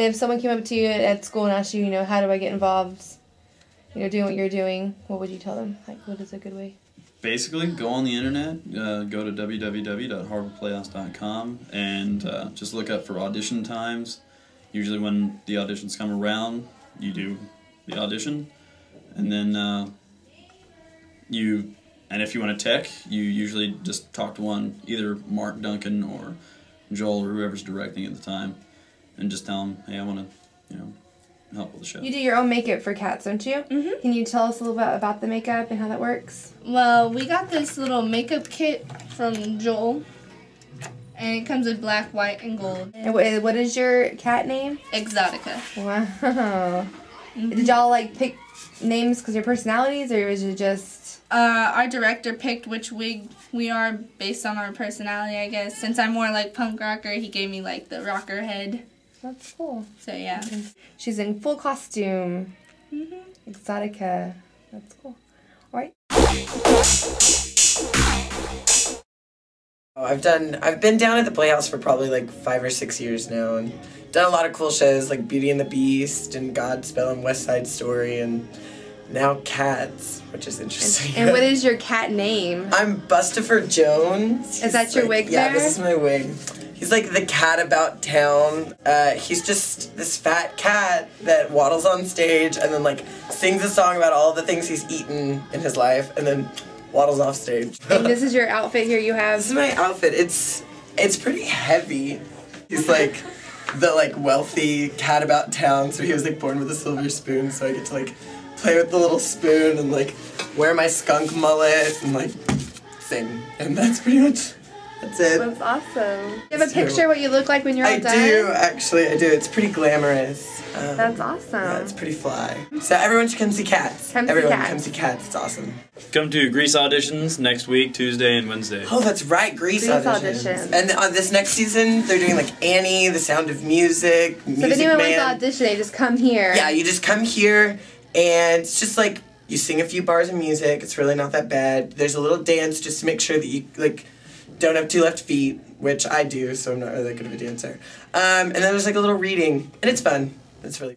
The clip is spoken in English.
And if someone came up to you at school and asked you, you know, how do I get involved, you know, doing what you're doing, what would you tell them? Like, what is a good way? Basically, go on the internet, uh, go to www.harvardplayhouse.com, and uh, just look up for audition times. Usually, when the auditions come around, you do the audition, and then uh, you. And if you want a tech, you usually just talk to one, either Mark Duncan or Joel or whoever's directing at the time, and just tell them, hey, I want to, you know, help with the show. You do your own makeup for cats, don't you? Mhm. Can you tell us a little bit about the makeup and how that works? Well, we got this little makeup kit from Joel, and it comes with black, white, and gold. And what, what is your cat name? Exotica. Wow. Did y'all like pick names because your personalities, or was it just? Uh, our director picked which wig we are based on our personality, I guess. Since I'm more like punk rocker, he gave me like the rocker head. That's cool. So yeah. She's in full costume. hmm Exotica. That's cool. All right. Oh, I've done. I've been down at the Playhouse for probably like five or six years now, and done a lot of cool shows like Beauty and the Beast and Godspell and West Side Story, and now Cats, which is interesting. And what is your cat name? I'm Bustopher Jones. Is that your like- wig Yeah, there? this is my wig. He's like the cat about town. Uh, he's just this fat cat that waddles on stage and then like sings a song about all the things he's eaten in his life, and then waddles off stage. And this is your outfit here. You have. This is my outfit. It's it's pretty heavy. He's like the like wealthy cat about town, so he was like born with a silver spoon, so I get to like play with the little spoon and like wear my skunk mullet and like sing. And that's pretty much that's it. That's awesome. You have a So- picture of what you look like when you're all I done. do actually. I do. It's pretty glamorous. Um, That's awesome. Yeah, it's pretty fly. So everyone should come see cats. Come see everyone Cats. come see cats. It's awesome. Come to Grease auditions next week, Tuesday and Wednesday. Oh, that's right, Grease, Grease auditions. auditions. And on this next season, they're doing like Annie, The Sound of Music, So Music if anyone Man. wants to audition, they just come here. Yeah, you just come here, and it's just like you sing a few bars of music. It's really not that bad. There's a little dance just to make sure that you like don't have two left feet, which I do, so I'm not really that good of a dancer. Um, and then there's like a little reading, and it's fun. It's really.